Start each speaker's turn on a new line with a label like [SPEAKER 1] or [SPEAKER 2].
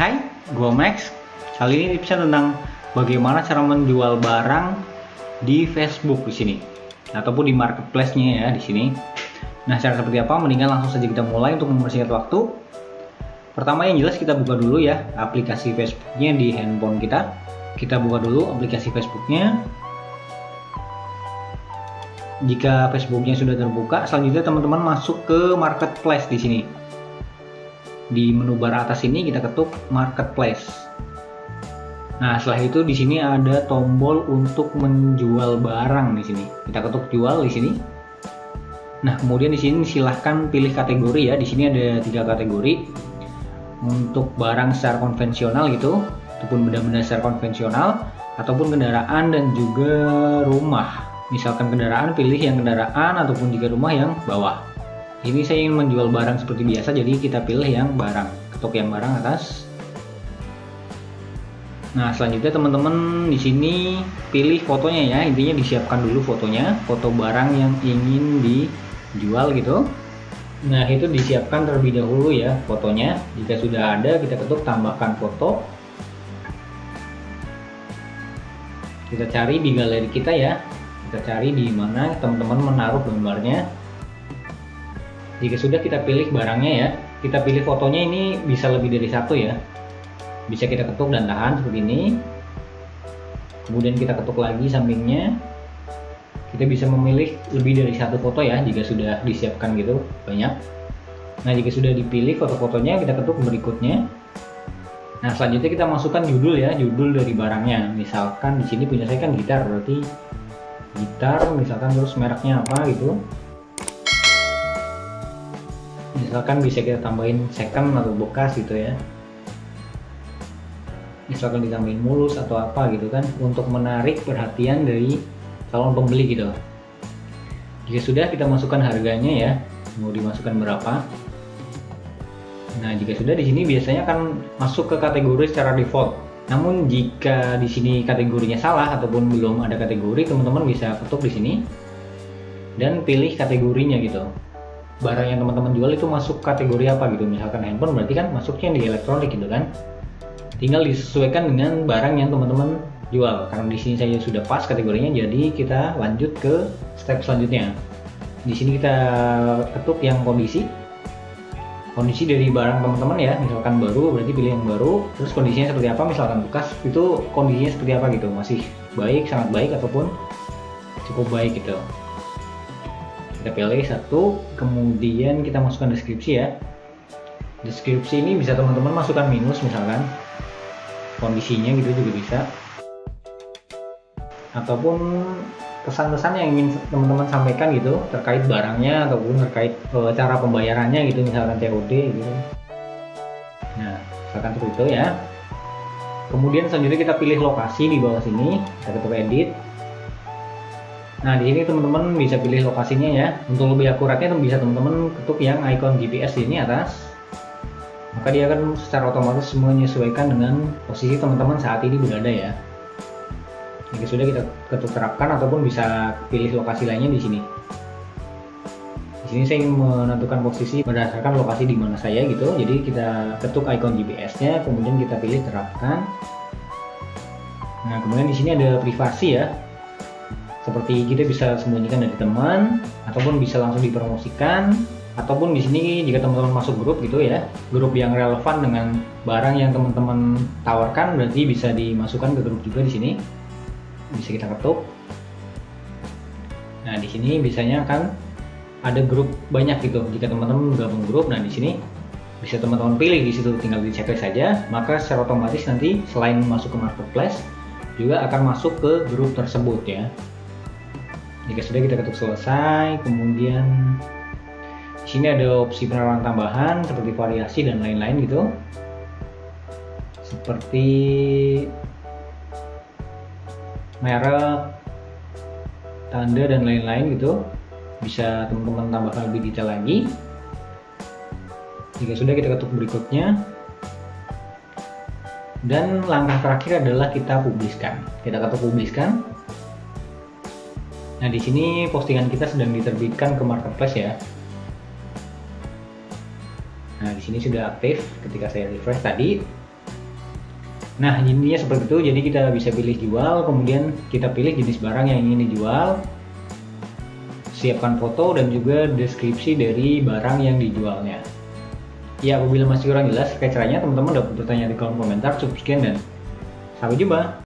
[SPEAKER 1] Hai, gue Max. Kali ini tipsnya tentang bagaimana cara menjual barang di Facebook di sini, ataupun di marketplace-nya ya di sini. Nah, cara seperti apa? Mendingan langsung saja kita mulai untuk mempersingkat waktu. Pertama yang jelas kita buka dulu ya aplikasi Facebooknya di handphone kita. Kita buka dulu aplikasi Facebooknya. Jika Facebooknya sudah terbuka, selanjutnya teman-teman masuk ke marketplace di sini di menu bar atas ini kita ketuk marketplace. Nah, setelah itu di sini ada tombol untuk menjual barang di sini. Kita ketuk jual di sini. Nah, kemudian di sini silahkan pilih kategori ya. Di sini ada tiga kategori untuk barang secara konvensional gitu, ataupun benda-benda secara konvensional, ataupun kendaraan dan juga rumah. Misalkan kendaraan, pilih yang kendaraan ataupun juga rumah yang bawah ini saya ingin menjual barang seperti biasa jadi kita pilih yang barang. Ketuk yang barang atas. Nah selanjutnya teman-teman di sini pilih fotonya ya. Intinya disiapkan dulu fotonya foto barang yang ingin dijual gitu. Nah itu disiapkan terlebih dahulu ya fotonya. Jika sudah ada kita ketuk tambahkan foto. Kita cari di galeri kita ya. Kita cari di mana teman-teman menaruh gambarnya jika sudah kita pilih barangnya ya, kita pilih fotonya ini bisa lebih dari satu ya. Bisa kita ketuk dan tahan seperti ini. Kemudian kita ketuk lagi sampingnya. Kita bisa memilih lebih dari satu foto ya jika sudah disiapkan gitu banyak. Nah jika sudah dipilih foto-fotonya kita ketuk berikutnya. Nah selanjutnya kita masukkan judul ya, judul dari barangnya. Misalkan di sini punya saya kan gitar, berarti gitar misalkan terus mereknya apa gitu misalkan bisa kita tambahin second atau bekas gitu ya. Misalkan ditambahin mulus atau apa gitu kan untuk menarik perhatian dari calon pembeli gitu. Jika sudah kita masukkan harganya ya. Mau dimasukkan berapa? Nah jika sudah di sini biasanya akan masuk ke kategori secara default. Namun jika di sini kategorinya salah ataupun belum ada kategori teman-teman bisa ketuk di sini dan pilih kategorinya gitu barang yang teman-teman jual itu masuk kategori apa gitu? Misalkan handphone berarti kan masuknya di elektronik gitu kan? Tinggal disesuaikan dengan barang yang teman-teman jual. Karena di sini saya sudah pas kategorinya jadi kita lanjut ke step selanjutnya. Di sini kita ketuk yang kondisi. Kondisi dari barang teman-teman ya misalkan baru berarti pilih yang baru. Terus kondisinya seperti apa? Misalkan bekas itu kondisinya seperti apa gitu? Masih baik sangat baik ataupun cukup baik gitu kita pilih satu kemudian kita masukkan deskripsi ya. Deskripsi ini bisa teman-teman masukkan minus misalkan. Kondisinya gitu juga bisa. Ataupun pesan-pesan yang ingin teman-teman sampaikan gitu terkait barangnya ataupun terkait e, cara pembayarannya gitu misalkan COD gitu. Nah misalkan seperti itu ya. Kemudian selanjutnya kita pilih lokasi di bawah sini kita ketuk edit Nah di sini teman-teman bisa pilih lokasinya ya. Untuk lebih akuratnya bisa teman-teman ketuk yang icon GPS ini atas. Maka dia akan secara otomatis menyesuaikan dengan posisi teman-teman saat ini berada ya. Jika sudah kita ketuk terapkan ataupun bisa pilih lokasi lainnya di sini. Di sini saya ingin menentukan posisi berdasarkan lokasi di mana saya gitu. Jadi kita ketuk icon GPS-nya, kemudian kita pilih terapkan. Nah kemudian di sini ada privasi ya seperti kita bisa sembunyikan dari teman ataupun bisa langsung dipromosikan ataupun di sini jika teman-teman masuk grup gitu ya grup yang relevan dengan barang yang teman-teman tawarkan berarti bisa dimasukkan ke grup juga di sini. Bisa kita ketuk. Nah di sini biasanya akan ada grup banyak gitu. Jika teman-teman gabung grup nah di sini bisa teman-teman pilih di situ tinggal di checklist saja. Maka secara otomatis nanti selain masuk ke marketplace juga akan masuk ke grup tersebut ya jika sudah kita ketuk selesai kemudian di sini ada opsi penawaran tambahan seperti variasi dan lain-lain gitu. Seperti merek tanda dan lain-lain gitu. Bisa teman-teman tambahkan lebih detail lagi. Jika sudah kita ketuk berikutnya. Dan langkah terakhir adalah kita publiskan. Kita ketuk publiskan Nah, di sini postingan kita sedang diterbitkan ke marketplace ya. Nah, di sini sudah aktif ketika saya refresh tadi. Nah, intinya seperti itu. Jadi kita bisa pilih jual, kemudian kita pilih jenis barang yang ingin dijual, siapkan foto dan juga deskripsi dari barang yang dijualnya. Ya, apabila masih kurang jelas terkait caranya, teman-teman dapat bertanya di kolom komentar. Cukup sekian dan sampai jumpa.